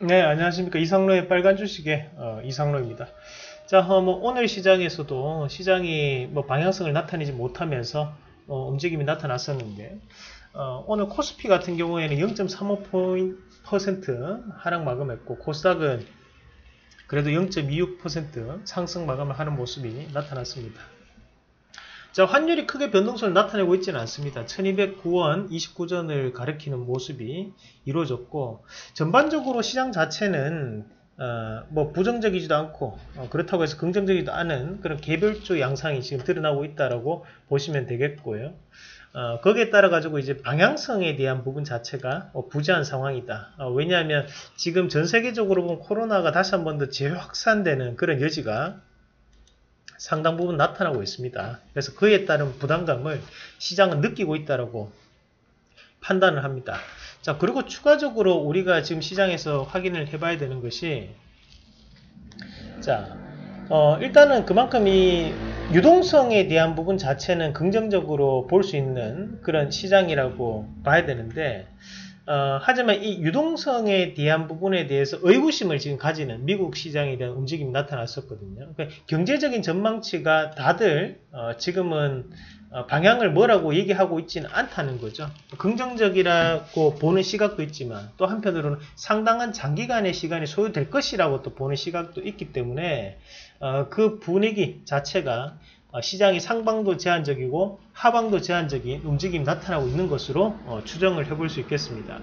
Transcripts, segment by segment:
네, 안녕하십니까. 이상로의 빨간 주식의 어, 이상로입니다. 자, 어, 뭐 오늘 시장에서도 시장이 뭐 방향성을 나타내지 못하면서 어, 움직임이 나타났었는데 어, 오늘 코스피 같은 경우에는 0.35% 하락 마감했고 코스닥은 그래도 0.26% 상승 마감을 하는 모습이 나타났습니다. 자, 환율이 크게 변동성을 나타내고 있지는 않습니다. 1209원 29전을 가리키는 모습이 이루어졌고 전반적으로 시장 자체는 어, 뭐 부정적이지도 않고 어, 그렇다고 해서 긍정적이지도 않은 그런 개별적 양상이 지금 드러나고 있다라고 보시면 되겠고요. 어, 거기에 따라 가지고 이제 방향성에 대한 부분 자체가 어, 부재한 상황이다. 어, 왜냐하면 지금 전 세계적으로 보면 코로나가 다시 한 번 더 재확산되는 그런 여지가 상당 부분 나타나고 있습니다. 그래서 그에 따른 부담감을 시장은 느끼고 있다라고 판단을 합니다. 자, 그리고 추가적으로 우리가 지금 시장에서 확인을 해봐야 되는 것이 자, 어, 일단은 그만큼 이 유동성에 대한 부분 자체는 긍정적으로 볼 수 있는 그런 시장이라고 봐야 되는데 어, 하지만 이 유동성에 대한 부분에 대해서 의구심을 지금 가지는 미국 시장에 대한 움직임이 나타났었거든요. 그러니까 경제적인 전망치가 다들 어, 지금은 어, 방향을 뭐라고 얘기하고 있지는 않다는 거죠. 긍정적이라고 보는 시각도 있지만 또 한편으로는 상당한 장기간의 시간이 소요될 것이라고 또 보는 시각도 있기 때문에 어, 그 분위기 자체가 어, 시장이 상방도 제한적이고 하방도 제한적인 움직임이 나타나고 있는 것으로 어, 추정을 해볼 수 있겠습니다.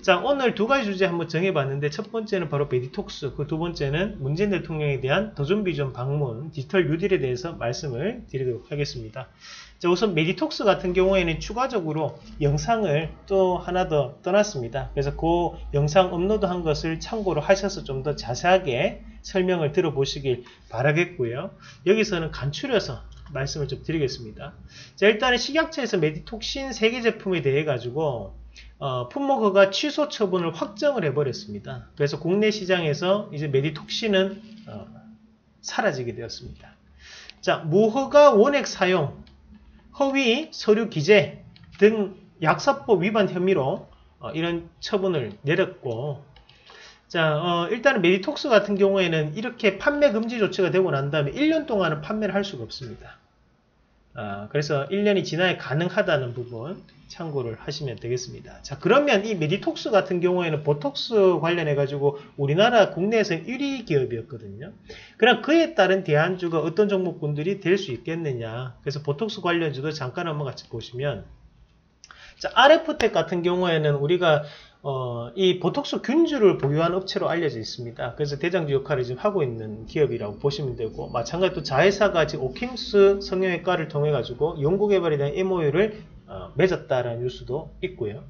자 오늘 두 가지 주제 한번 정해봤는데 첫 번째는 바로 베디톡스 그 두 번째는 문재인 대통령에 대한 도전비전 방문 디지털 뉴딜에 대해서 말씀을 드리도록 하겠습니다. 자 우선 메디톡스 같은 경우에는 추가적으로 영상을 또 하나 더 떠났습니다. 그래서 그 영상 업로드한 것을 참고로 하셔서 좀 더 자세하게 설명을 들어보시길 바라겠고요. 여기서는 간추려서 말씀을 좀 드리겠습니다. 자, 일단은 식약처에서 메디톡신 3개 제품에 대해 가지고 어, 품목허가 취소 처분을 확정을 해버렸습니다. 그래서 국내 시장에서 이제 메디톡신은 어, 사라지게 되었습니다. 자, 무허가 원액 사용, 허위 서류 기재 등 약사법 위반 혐의로 어, 이런 처분을 내렸고 자, 어, 일단은 메디톡스 같은 경우에는 이렇게 판매 금지 조치가 되고 난 다음에 1년 동안은 판매를 할 수가 없습니다. 아, 그래서 1년이 지나야 가능하다는 부분 참고를 하시면 되겠습니다. 자, 그러면 이 메디톡스 같은 경우에는 보톡스 관련해 가지고 우리나라 국내에서 1위 기업이었거든요. 그럼 그에 따른 대안주가 어떤 종목군들이 될 수 있겠느냐. 그래서 보톡스 관련주도 잠깐 한번 같이 보시면 자, RF텍 같은 경우에는 우리가 어, 이 보톡스 균주를 보유한 업체로 알려져 있습니다. 그래서 대장주 역할을 지금 하고 있는 기업이라고 보시면 되고, 마찬가지로 또 자회사가 지금 오킴스 성형외과를 통해 가지고 연구개발에 대한 MOU를 어, 맺었다라는 뉴스도 있고요.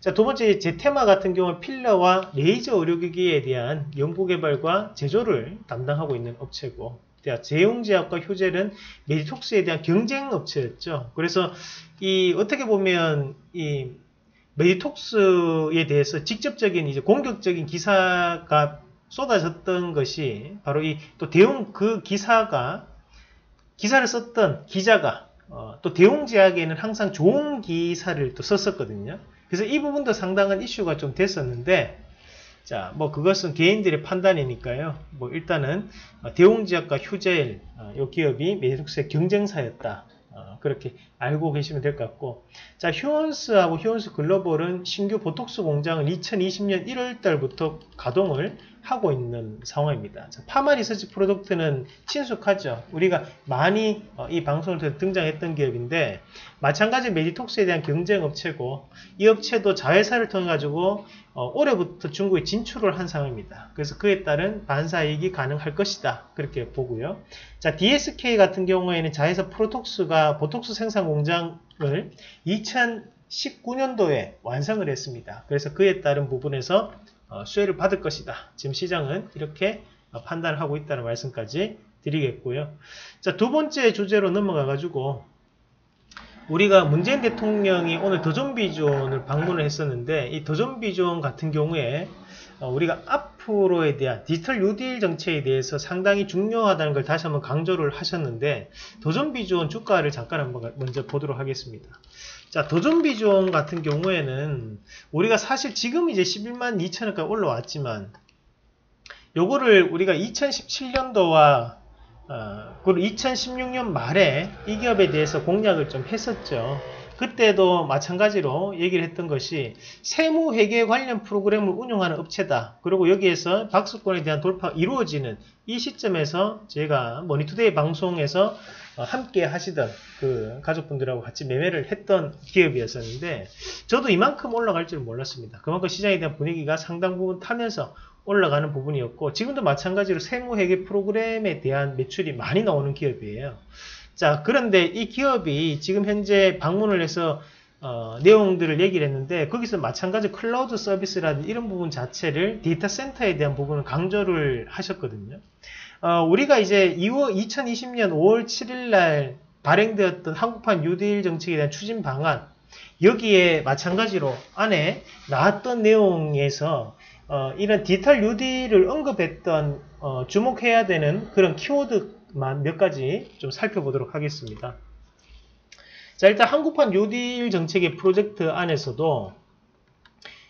자, 두 번째, 제테마 같은 경우는 필러와 레이저 의료기기에 대한 연구개발과 제조를 담당하고 있는 업체고, 제용제약과 효젤은 메디톡스에 대한 경쟁 업체였죠. 그래서 이 어떻게 보면 이 메디톡스에 대해서 직접적인 이제 공격적인 기사가 쏟아졌던 것이 바로 이 또 대웅 그 기사가 기사를 썼던 기자가 어, 또 대웅 제약에는 항상 좋은 기사를 또 썼었거든요. 그래서 이 부분도 상당한 이슈가 좀 됐었는데 자, 뭐 그것은 개인들의 판단이니까요. 뭐 일단은 대웅제약과 휴젤 어, 이 기업이 메디톡스의 경쟁사였다. 어, 그렇게 알고 계시면 될 것 같고 자 휴온스하고 휴온스 글로벌은 신규 보톡스 공장을 2020년 1월 달부터 가동을 하고 있는 상황입니다. 자, 파마 리서치 프로덕트는 친숙하죠. 우리가 많이 어, 이 방송을 통해 등장했던 기업인데 마찬가지 메디톡스에 대한 경쟁 업체고 이 업체도 자회사를 통해 가지고 어, 올해부터 중국에 진출을 한 상황입니다. 그래서 그에 따른 반사이익이 가능할 것이다. 그렇게 보고요. 자, DSK 같은 경우에는 자회사 프로톡스가 보톡스 생산 공장을 2019년도에 완성을 했습니다. 그래서 그에 따른 부분에서 어, 수혜를 받을 것이다. 지금 시장은 이렇게 어, 판단을 하고 있다는 말씀까지 드리겠고요. 자, 두 번째 주제로 넘어가 가지고 우리가 문재인 대통령이 오늘 더존비존을 방문을 했었는데 이 더존비존 같은 경우에 어, 우리가 앞으로에 대한 디지털 뉴딜 정책에 대해서 상당히 중요하다는 걸 다시 한번 강조를 하셨는데 더존비존 주가를 잠깐 한번 먼저 보도록 하겠습니다. 자, 도전비존 같은 경우에는 우리가 사실 지금 이제 11만 2천원까지 올라왔지만 요거를 우리가 2017년도와 어, 그리고 2016년 말에 이 기업에 대해서 공략을 좀 했었죠. 그때도 마찬가지로 얘기를 했던 것이 세무회계 관련 프로그램을 운영하는 업체다. 그리고 여기에서 박스권에 대한 돌파가 이루어지는 이 시점에서 제가 머니투데이 방송에서 어, 함께 하시던 그 가족분들하고 같이 매매를 했던 기업이었었는데 저도 이만큼 올라갈 줄 몰랐습니다. 그만큼 시장에 대한 분위기가 상당 부분 타면서 올라가는 부분이었고 지금도 마찬가지로 세무회계 프로그램에 대한 매출이 많이 나오는 기업이에요. 자 그런데 이 기업이 지금 현재 방문을 해서 어, 내용들을 얘기를 했는데 거기서 마찬가지 클라우드 서비스라든 이런 부분 자체를 데이터 센터에 대한 부분을 강조를 하셨거든요. 어, 우리가 이제 2월 2020년 5월 7일 날 발행되었던 한국판 뉴딜 정책에 대한 추진 방안 여기에 마찬가지로 안에 나왔던 내용에서 어, 이런 디지털 뉴딜을 언급했던 어, 주목해야 되는 그런 키워드만 몇 가지 좀 살펴보도록 하겠습니다. 자 일단 한국판 뉴딜 정책의 프로젝트 안에서도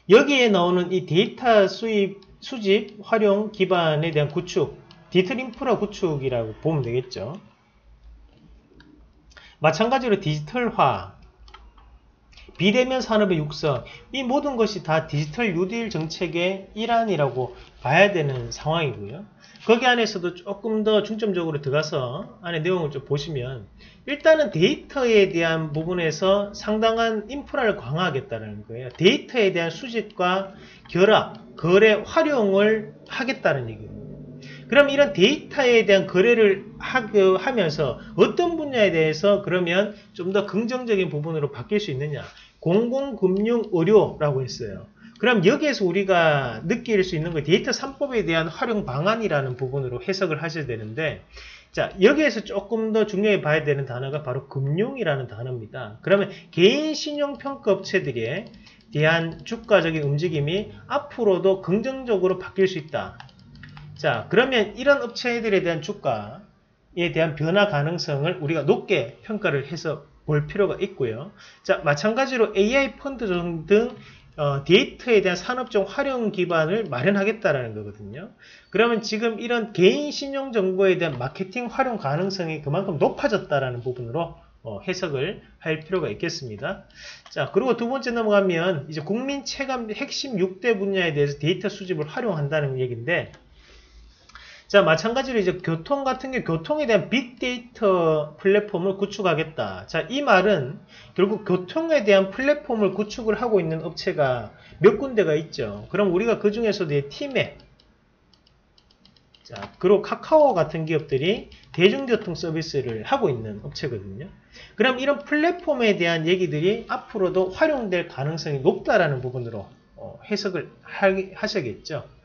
여기에 나오는 이 데이터 수입, 수집, 활용 기반에 대한 구축 디지털 인프라 구축이라고 보면 되겠죠. 마찬가지로 디지털화, 비대면 산업의 육성, 이 모든 것이 다 디지털 뉴딜 정책의 일환이라고 봐야 되는 상황이고요. 거기 안에서도 조금 더 중점적으로 들어가서 안에 내용을 좀 보시면 일단은 데이터에 대한 부분에서 상당한 인프라를 강화하겠다는 거예요. 데이터에 대한 수집과 결합, 거래, 활용을 하겠다는 얘기입니다. 그럼 이런 데이터에 대한 거래를 하면서 어떤 분야에 대해서 그러면 좀 더 긍정적인 부분으로 바뀔 수 있느냐 공공금융 의료라고 했어요. 그럼 여기에서 우리가 느낄 수 있는 거 데이터 3법에 대한 활용 방안이라는 부분으로 해석을 하셔야 되는데 자 여기에서 조금 더 중요히 봐야 되는 단어가 바로 금융이라는 단어입니다. 그러면 개인 신용평가 업체들에 대한 주가적인 움직임이 앞으로도 긍정적으로 바뀔 수 있다. 자, 그러면 이런 업체들에 대한 주가에 대한 변화 가능성을 우리가 높게 평가를 해서 볼 필요가 있고요. 자, 마찬가지로 AI 펀드 등 어, 데이터에 대한 산업적 활용 기반을 마련하겠다라는 거거든요. 그러면 지금 이런 개인 신용 정보에 대한 마케팅 활용 가능성이 그만큼 높아졌다라는 부분으로 어, 해석을 할 필요가 있겠습니다. 자, 그리고 두 번째 넘어가면 이제 국민 체감 핵심 6대 분야에 대해서 데이터 수집을 활용한다는 얘기인데 자, 마찬가지로 이제 교통 같은 게 교통에 대한 빅데이터 플랫폼을 구축하겠다. 자, 이 말은 결국 교통에 대한 플랫폼을 구축을 하고 있는 업체가 몇 군데가 있죠. 그럼 우리가 그 중에서도 팀에 자, 그리고 카카오 같은 기업들이 대중교통 서비스를 하고 있는 업체거든요. 그럼 이런 플랫폼에 대한 얘기들이 앞으로도 활용될 가능성이 높다라는 부분으로 어, 해석을 하셔야겠죠.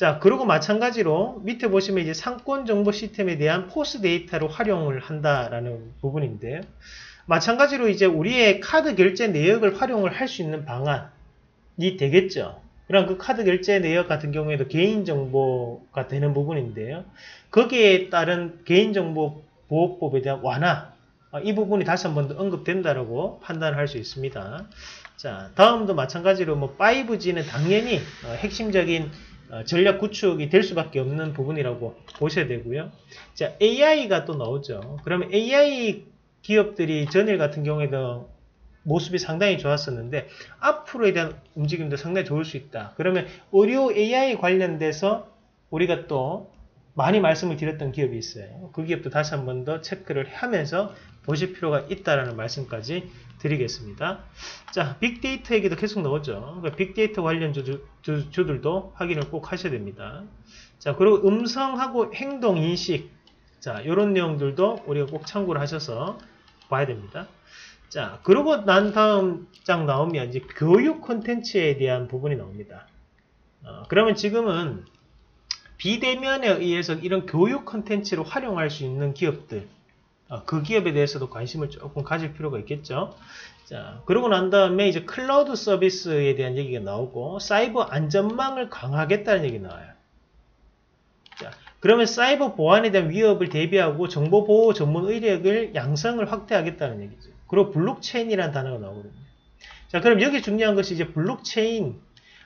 자, 그리고 마찬가지로 밑에 보시면 이제 상권 정보 시스템에 대한 포스 데이터로 활용을 한다라는 부분인데요. 마찬가지로 이제 우리의 카드 결제 내역을 활용을 할 수 있는 방안이 되겠죠. 그럼 그 카드 결제 내역 같은 경우에도 개인정보가 되는 부분인데요. 거기에 따른 개인정보 보호법에 대한 완화, 아, 이 부분이 다시 한 번 더 언급된다라고 판단할 수 있습니다. 자, 다음도 마찬가지로 뭐 5G는 당연히 어, 핵심적인 어, 전략 구축이 될 수밖에 없는 부분이라고 보셔야 되고요. 자, AI가 또 나오죠. 그러면 AI 기업들이 전일 같은 경우에도 모습이 상당히 좋았었는데 앞으로에 대한 움직임도 상당히 좋을 수 있다. 그러면 의료 AI 관련돼서 우리가 또 많이 말씀을 드렸던 기업이 있어요. 그 기업도 다시 한 번 더 체크를 하면서 보실 필요가 있다라는 말씀까지 드리겠습니다. 자, 빅데이터 얘기도 계속 나오죠. 그러니까 빅데이터 관련 주, 주, 주들도 확인을 꼭 하셔야 됩니다. 자, 그리고 음성하고 행동 인식. 자, 이런 내용들도 우리가 꼭 참고를 하셔서 봐야 됩니다. 자, 그러고 난 다음 장 나오면 이제 교육 콘텐츠에 대한 부분이 나옵니다. 어, 그러면 지금은 비대면에 의해서 이런 교육 콘텐츠를 활용할 수 있는 기업들 어, 그 기업에 대해서도 관심을 조금 가질 필요가 있겠죠. 자, 그러고 난 다음에 이제 클라우드 서비스에 대한 얘기가 나오고 사이버 안전망을 강화하겠다는 얘기 나와요. 자, 그러면 사이버 보안에 대한 위협을 대비하고 정보 보호 전문 인력을 양성을 확대하겠다는 얘기죠. 그리고 블록체인이라는 단어가 나오거든요. 자, 그럼 여기 중요한 것이 이제 블록체인,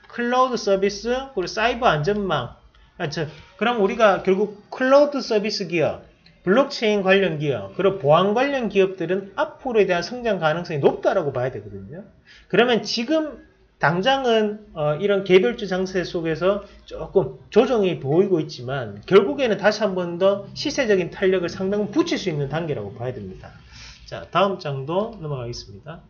클라우드 서비스, 그리고 사이버 안전망 아, 저, 그럼 우리가 결국 클라우드 서비스 기업, 블록체인 관련 기업, 그리고 보안 관련 기업들은 앞으로에 대한 성장 가능성이 높다라고 봐야 되거든요. 그러면 지금 당장은 어, 이런 개별주 장세 속에서 조금 조정이 보이고 있지만 결국에는 다시 한 번 더 시세적인 탄력을 상당히 붙일 수 있는 단계라고 봐야 됩니다. 자, 다음 장도 넘어가겠습니다.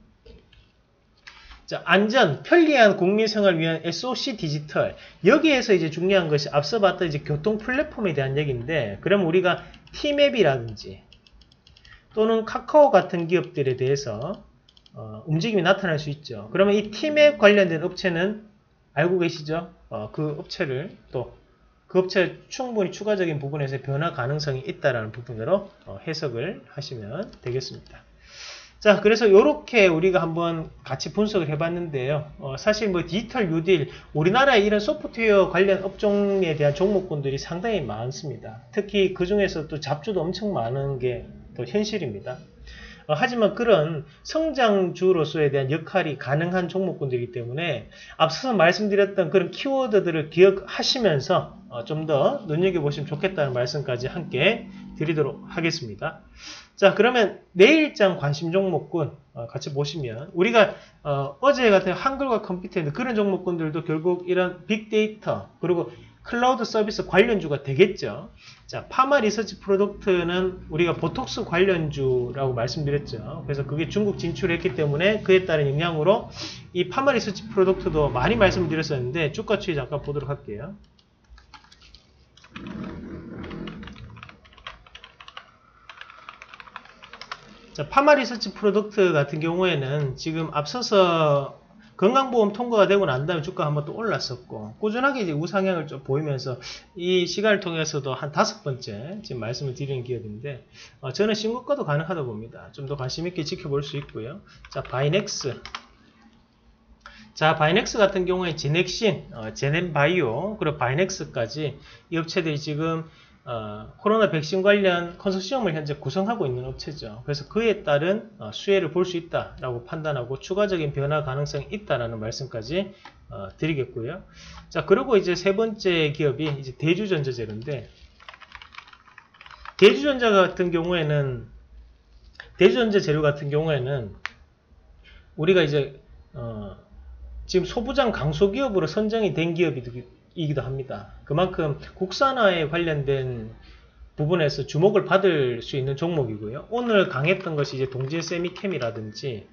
자, 안전, 편리한 국민 생활을 위한 SOC 디지털. 여기에서 이제 중요한 것이 앞서 봤던 이제 교통 플랫폼에 대한 얘기인데, 그럼 우리가 티맵이라든지 또는 카카오 같은 기업들에 대해서 어, 움직임이 나타날 수 있죠. 그러면 이 티맵 관련된 업체는 알고 계시죠? 어, 그 업체를 또 그 업체 충분히 추가적인 부분에서 변화 가능성이 있다라는 부분으로 어, 해석을 하시면 되겠습니다. 자, 그래서 이렇게 우리가 한번 같이 분석을 해봤는데요. 어, 사실 뭐 디지털 뉴딜, 우리나라에 이런 소프트웨어 관련 업종에 대한 종목군들이 상당히 많습니다. 특히 그 중에서 또 잡주도 엄청 많은 게 또 현실입니다. 어, 하지만 그런 성장주로서에 대한 역할이 가능한 종목군들이기 때문에 앞서서 말씀드렸던 그런 키워드들을 기억하시면서 어, 좀더 눈여겨보시면 좋겠다는 말씀까지 함께 드리도록 하겠습니다. 자 그러면 내일장 관심 종목군 어, 같이 보시면 우리가 어, 제 같은 한글과 컴퓨터인데 그런 종목군들도 결국 이런 빅데이터 그리고 클라우드 서비스 관련주가 되겠죠. 자, 파마 리서치 프로덕트는 우리가 보톡스 관련주라고 말씀드렸죠. 그래서 그게 중국 진출했기 때문에 그에 따른 영향으로 이 파마 리서치 프로덕트도 많이 말씀드렸었는데 주가 추이 잠깐 보도록 할게요. 자, 파마 리서치 프로덕트 같은 경우에는 지금 앞서서 건강보험 통과가 되고 난 다음에 주가 한번 또 올랐었고 꾸준하게 이제 우상향을 좀 보이면서 이 시간을 통해서도 한 다섯 번째 지금 말씀을 드리는 기업인데 어, 저는 신고가도 가능하다 봅니다. 좀 더 관심 있게 지켜볼 수 있고요. 자 바이넥스 자 바이넥스 같은 경우에 제넥신, 어, 제넨바이오 그리고 바이넥스까지 이 업체들이 지금 어, 코로나 백신 관련 컨소시엄을 현재 구성하고 있는 업체죠. 그래서 그에 따른 어, 수혜를 볼 수 있다라고 판단하고 추가적인 변화 가능성이 있다라는 말씀까지 어, 드리겠고요. 자, 그리고 이제 세 번째 기업이 이제 대주전자재료인데 대주전자 같은 경우에는 대주전자 재료 같은 경우에는 우리가 이제 어, 지금 소부장 강소기업으로 선정이 된 기업이 이기도 합니다. 그만큼 국산화에 관련된 부분에서 주목을 받을 수 있는 종목이고요. 오늘 강했던 것이 이제 동질 세미캠이라든지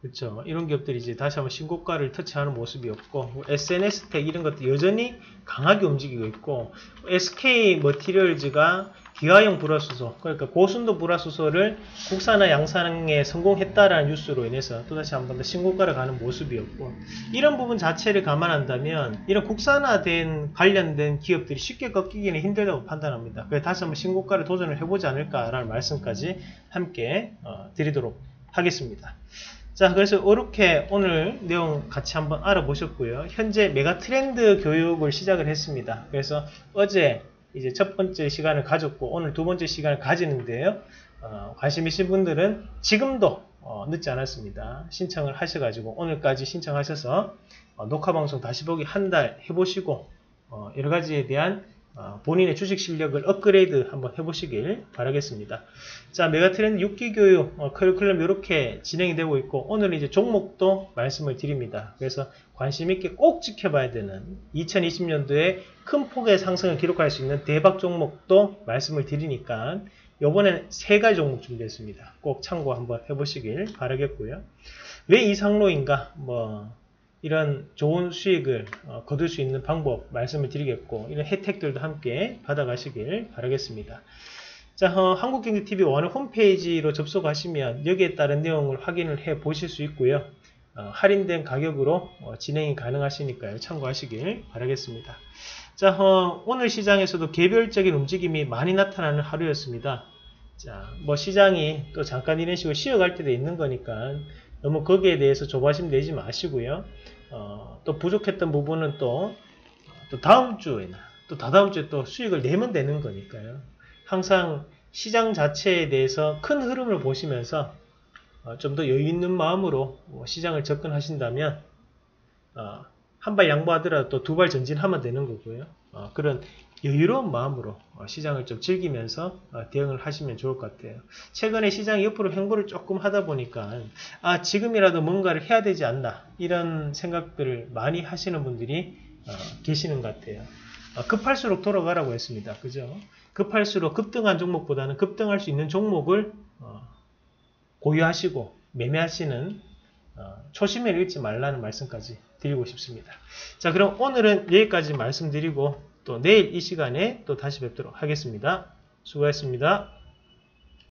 그렇죠. 이런 기업들이 이제 다시 한번 신고가를 터치하는 모습이었고 SNS텍 이런 것도 여전히 강하게 움직이고 있고 SK 머티리얼즈가 기화용 불화수소 그러니까 고순도 불화수소를 국산화 양산에 성공했다라는 뉴스로 인해서 또다시 한 번 더 신고가를 가는 모습이었고 이런 부분 자체를 감안한다면 이런 국산화된 관련된 기업들이 쉽게 꺾이기는 힘들다고 판단합니다. 그래서 다시 한번 신고가를 도전을 해보지 않을까라는 말씀까지 함께 어, 드리도록 하겠습니다. 자, 그래서 이렇게 오늘 내용 같이 한번 알아보셨고요. 현재 메가 트렌드 교육을 시작을 했습니다. 그래서 어제 이제 첫 번째 시간을 가졌고 오늘 두 번째 시간을 가지는데요. 어, 관심 있으신 분들은 지금도 어, 늦지 않았습니다. 신청을 하셔가지고 오늘까지 신청하셔서 어, 녹화 방송 다시 보기 한 달 해보시고 어, 여러 가지에 대한 어, 본인의 주식 실력을 업그레이드 한번 해보시길 바라겠습니다. 자, 메가트렌드 6기 교육 어, 커리큘럼 이렇게 진행이 되고 있고 오늘 이제 종목도 말씀을 드립니다. 그래서 관심 있게 꼭 지켜봐야 되는 2020년도에 큰 폭의 상승을 기록할 수 있는 대박 종목도 말씀을 드리니까 이번에는 세 가지 종목 준비했습니다. 꼭 참고 한번 해보시길 바라겠고요. 왜 이 상로인가? 뭐 이런 좋은 수익을 어, 거둘 수 있는 방법 말씀을 드리겠고 이런 혜택들도 함께 받아가시길 바라겠습니다. 자, 어, 한국경제TV 원의 홈페이지로 접속하시면 여기에 따른 내용을 확인을 해 보실 수 있고요. 어, 할인된 가격으로 어, 진행이 가능하시니까요. 참고하시길 바라겠습니다. 자, 어, 오늘 시장에서도 개별적인 움직임이 많이 나타나는 하루였습니다. 자, 뭐 시장이 또 잠깐 이런 식으로 쉬어갈 때도 있는 거니까 너무 거기에 대해서 조바심 내지 마시고요. 어, 또 부족했던 부분은 또, 또 다음 주에나 또 다다음 주에 또 수익을 내면 되는 거니까요. 항상 시장 자체에 대해서 큰 흐름을 보시면서 어, 좀더 여유 있는 마음으로 뭐 시장을 접근하신다면 어, 한발 양보하더라도 또두발 전진하면 되는 거고요. 어, 그런 여유로운 마음으로 어, 시장을 좀 즐기면서 어, 대응을 하시면 좋을 것 같아요. 최근에 시장이 옆으로 횡보를 조금 하다 보니까 아 지금이라도 뭔가를 해야 되지 않나 이런 생각들을 많이 하시는 분들이 어, 계시는 것 같아요. 어, 급할수록 돌아가라고 했습니다. 그죠? 급할수록 급등한 종목보다는 급등할 수 있는 종목을 어, 고유하시고 매매하시는 어, 초심을 잃지 말라는 말씀까지 드리고 싶습니다. 자, 그럼 오늘은 여기까지 말씀드리고 또 내일 이 시간에 또 다시 뵙도록 하겠습니다. 수고하셨습니다.